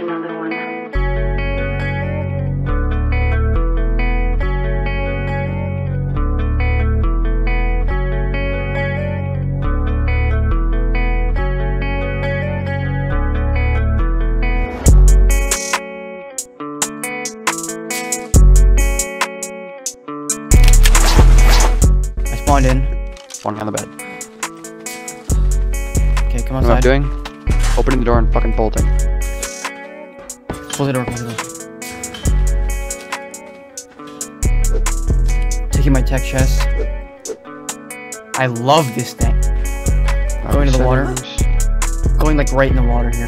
another one. I spawned in. One on the bed. Okay, come on. What am I doing? Opening the door and fucking bolting. Close the door, close the door. Taking my tek chest. I love this thing. Going to the water. Going like right in the water here.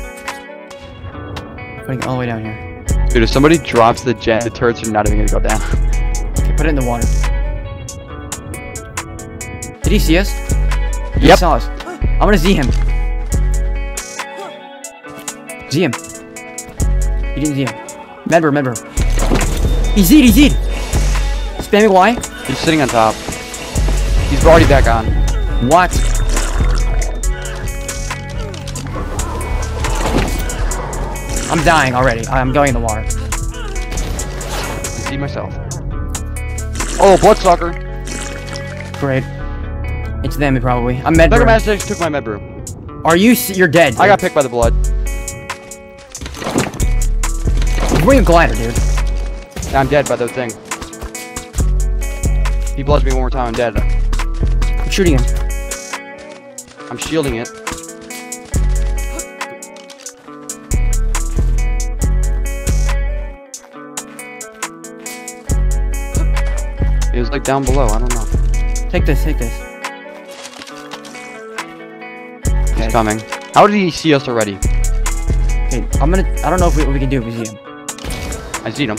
Putting it all the way down here. Dude, if somebody drops the jet, the turrets are not even gonna go down. Okay, put it in the water. Did he see us? He Yep. saw us. I'm gonna Z him. Z him. He didn't see him. Medbur, Medbur. He Z'd, he Z'd. Spamming Y? He's sitting on top. He's already back on. What? I'm dying already. I'm going in the water. I see myself. Oh, Bloodstalker! Great. It's them probably. I'm med. Man 6 took my med brew. Are you? You're dead. I got picked by the blood. Wearing a glider, dude. I'm dead by the thing. If he bloods me one more time, I'm dead. I'm shooting him. I'm shielding it. It was like down below, I don't know. Take this. Take this. He's Okay. coming. How did he see us already? Okay. I'm gonna. I don't know if we, what we can do if we see him. I see them.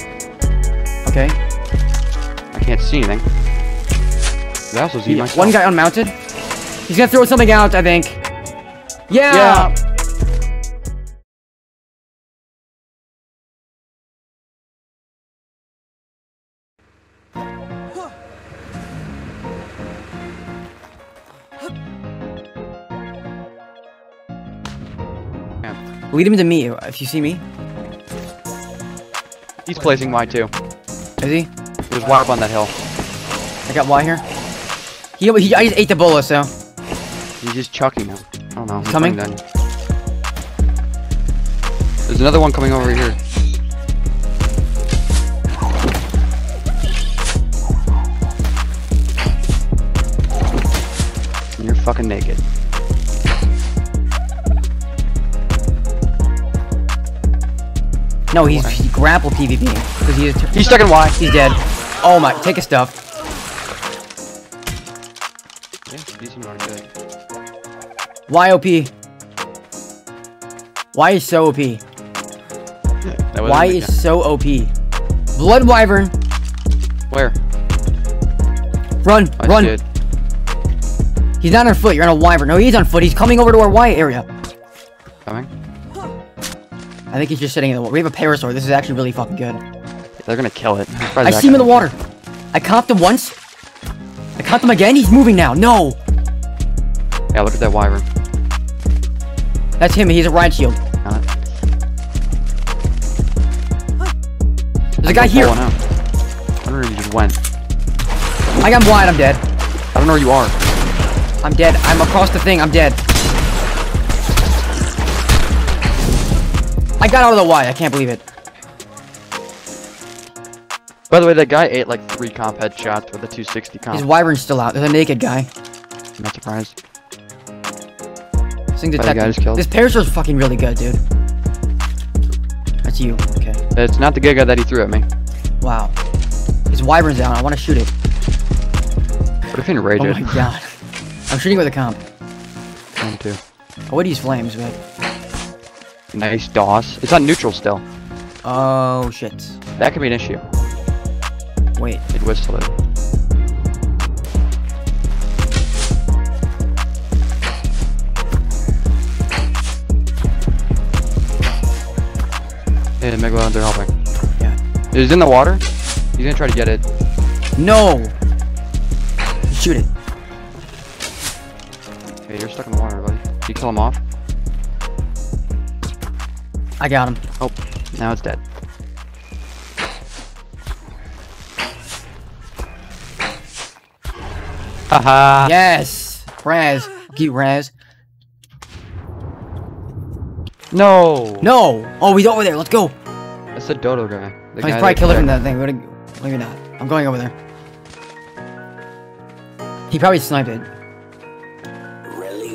Okay. I can't see anything. I also see He- myself. one guy unmounted. He's gonna throw something out. I think. Yeah. Yeah. Lead him to me if you see me. He's placing Y too. Is he? There's Y up on that hill. I got Y here. He, he I just ate the bullet, so. He's just chucking them. I don't know. he's Coming? There's another one coming over here. You're fucking naked. No, he's he grapple PvP because he's He's stuck in Y. he's dead. Oh my! Take his stuff. Yeah, decent amount of good. Y OP. Y is so OP. That wasn't Y the is guy. so OP. Blood Wyvern. Where? Run, I run. did. He's not on foot. You're on a Wyvern. No, he's on foot. He's coming over to our Y area. Coming. I think he's just sitting in the water. We have a Parasaur. This is actually really fucking good. They're gonna kill it. I see him in the water. I copped him once. I copped him again. He's moving now. No, Yeah, look at that wyvern. that's him. He's a ride shield. Got it. There's a guy here. I don't know where you just went. I got blind. I'm dead. I don't know where you are. I'm dead. I'm across the thing. I'm dead. I got out of the Y. I can't believe it. By the way, that guy ate like three comp headshots with a 260 comp. His Wyvern's still out. There's a naked guy. I'm not surprised. This thing By guy just killed. This Parasaur's fucking really good, dude. That's you. Okay. It's not the Giga that he threw at me. Wow. His Wyvern's down. I want to shoot it. What if he enraged Oh my god. I'm shooting with a comp. One, two. I would use flames, but. Nice DOS. It's on neutral still. Oh shit. That could be an issue. Wait. It whistled it. Yeah, Megalodon, they're helping. Yeah. He's in the water. He's gonna try to get it. No! Shoot it. Okay, you're stuck in the water, buddy. Did you kill him off? I got him. Oh, now it's dead. Haha. Yes! Raz. Cute Raz. No. No! Oh, he's over there. Let's go. That's the dodo guy. The Oh, he's guy probably that- killer in that thing. What a- Maybe not. I'm going over there. He probably sniped it.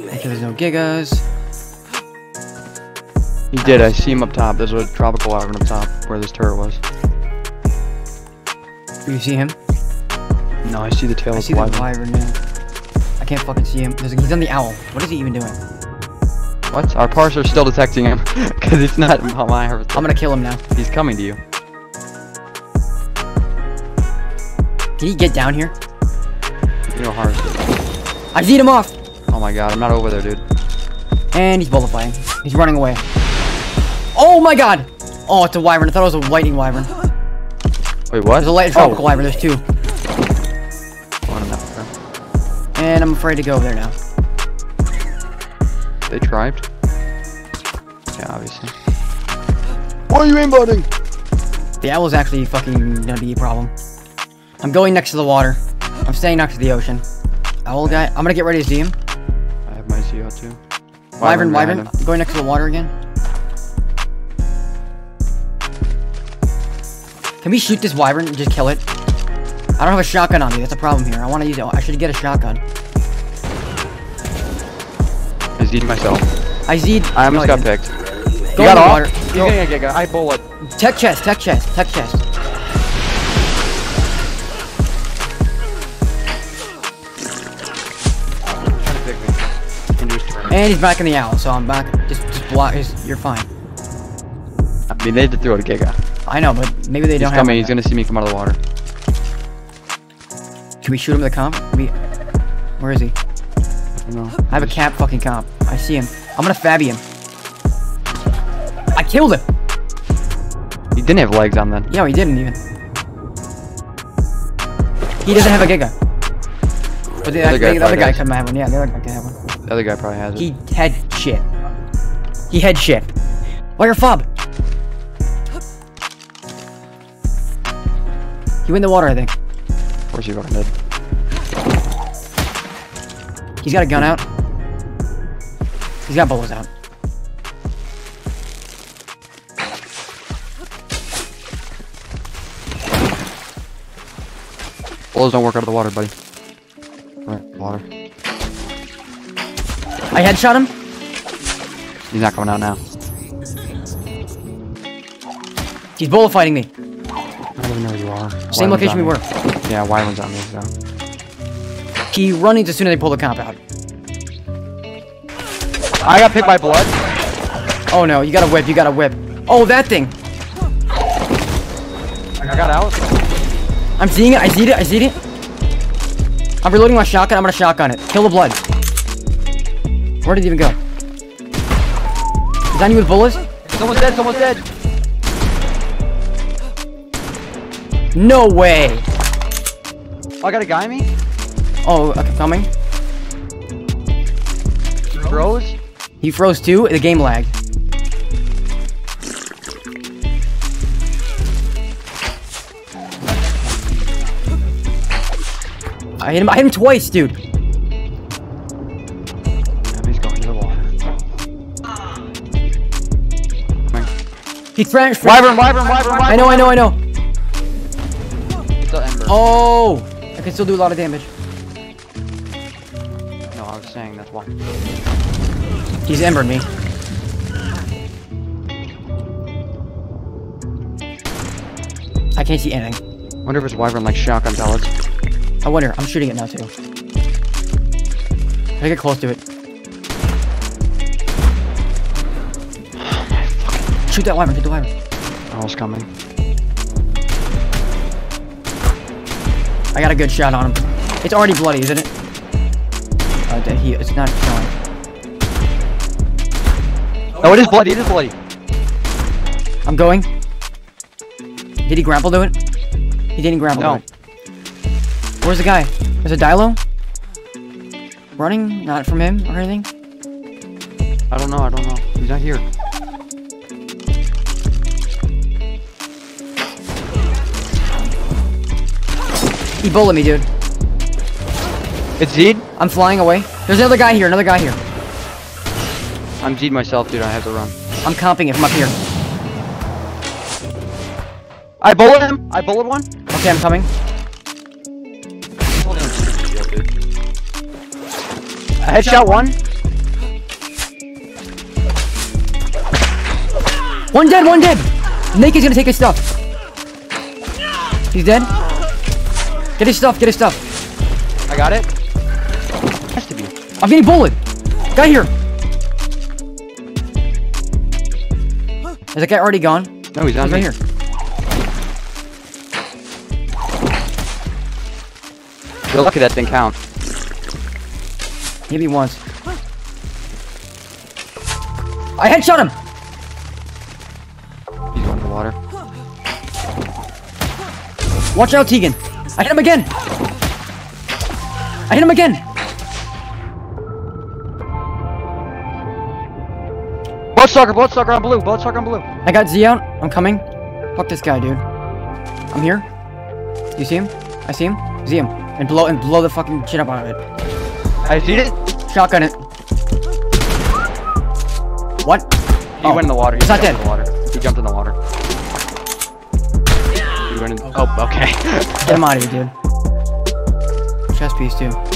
Okay, there's no gigas. He did. I see him up top. There's a tropical wyvern up top where this turret was. Do you see him? No, I see the tail I of see the wyvern. wyvern now. I can't fucking see him. There's, he's on the owl. What is he even doing? What? Our Parasaur's still detecting him because it's not my. I'm gonna kill him now. He's coming to you. Can he get down here? You know harvest it. I beat him off! Oh my god, I'm not over there, dude. And he's bullifying. He's running away. Oh my god! Oh, it's a wyvern. I thought it was a lightning wyvern. Wait, what? There's a light tropical oh. wyvern. There's two. One in Africa. And I'm afraid to go over there now. They tribed? Yeah, obviously. Why are you aimbotting? The owl's actually fucking gonna be a problem. I'm going next to the water. I'm staying next to the ocean. Owl guy. I'm gonna get ready to see him. I have my CO2. Wyvern, behind wyvern. I'm going next to the water again. Can we shoot this wyvern and just kill it? I don't have a shotgun on me. That's a problem here. I want to use it. I should get a shotgun. He's eating myself. I Z'd. I almost no, got didn't. picked. Go you got off? water. Go. gonna get I bullet. Tek chest, tek chest, tek chest. Trying to pick me. Into his turret. And he's back in the owl, so I'm back. Just, just block. Just, you're fine. I mean, they did throw a giga. I know, but maybe they He's don't have. coming. He's gonna see me come out of the water. Can we shoot him with a comp? We... Where is he? No. I have a cap fucking comp. I see him. I'm gonna fabby him. I killed him. He didn't have legs on then. Yeah, he didn't even. He doesn't have a giga. But the, other the, guy the other probably guy can have one. Yeah, the other guy can have one. The other guy probably has it. He had shit. He had shit. Wire fob. Went in the water, I think. Of course he fucking did. He's got a gun out. He's got bullets out. Bullets don't work out of the water, buddy. Right, water. I headshot him. He's not coming out now. He's bullfighting me. Same Wyvern's location we were. Yeah, Wyvern's on me, so. He runs as soon as they pull the comp out. I got picked by blood. Oh no, you got a whip, you got a whip. Oh, that thing. I got out. I'm seeing it, I see it, I see it. I'm reloading my shotgun, I'm gonna shotgun it. Kill the blood. Where did it even go? Is that you with bullets? Someone's dead, someone's dead. No way. Oh, I got a guy me. Oh, okay, coming. Froze. He froze too, the game lagged. I hit him, I hit him twice, dude. He's going to the water. He thrashed. Wyvern, Wyvern, Wyvern, Wyvern. I know, I know, I know. It's. Oh, I can still do a lot of damage. No, I was saying that's why. He's embered me. I can't see anything. Wonder if it's Wyvern like shotgun pellets. I wonder. I'm shooting it now too. I get close to it. Oh, Shoot that wyvern. Shoot the wyvern. I was coming. I got a good shot on him. It's already bloody, isn't it? Uh, he, it's not showing. Oh, it is bloody. It is bloody. I'm going. Did he grapple to it? He didn't grapple No. to it. Where's the guy? Is it Dilo? Running? Not from him or anything? I don't know. I don't know. He's not here. He bullied me, dude. It's Zed? I'm flying away. There's another guy here, another guy here. I'm Zed myself, dude. I have to run. I'm comping it from up here. I bullet him. I bullet one. Okay, I'm coming. I headshot one. One dead, one dead! Naked's gonna take his stuff. He's dead. Get his stuff, get his stuff. I got it. Has to be. I'm getting bullied. Guy here. Is that guy already gone? No, he's on He's right here. You're lucky that didn't count. Me once. I headshot him! He's going to the water. Watch out, Tegan. I hit him again. I hit him again. Bloodstalker, Bloodstalker on blue, Bloodstalker on blue. I got Z out. I'm coming. Fuck this guy, dude. I'm here. You see him? I see him. See him. And blow and blow the fucking shit up out of it. I see it. Shotgun it. What? He Oh. went in the water. He He's not dead. in the water. He jumped in the water. He went in. Oh, okay. Get him out of here, dude. Chest piece too.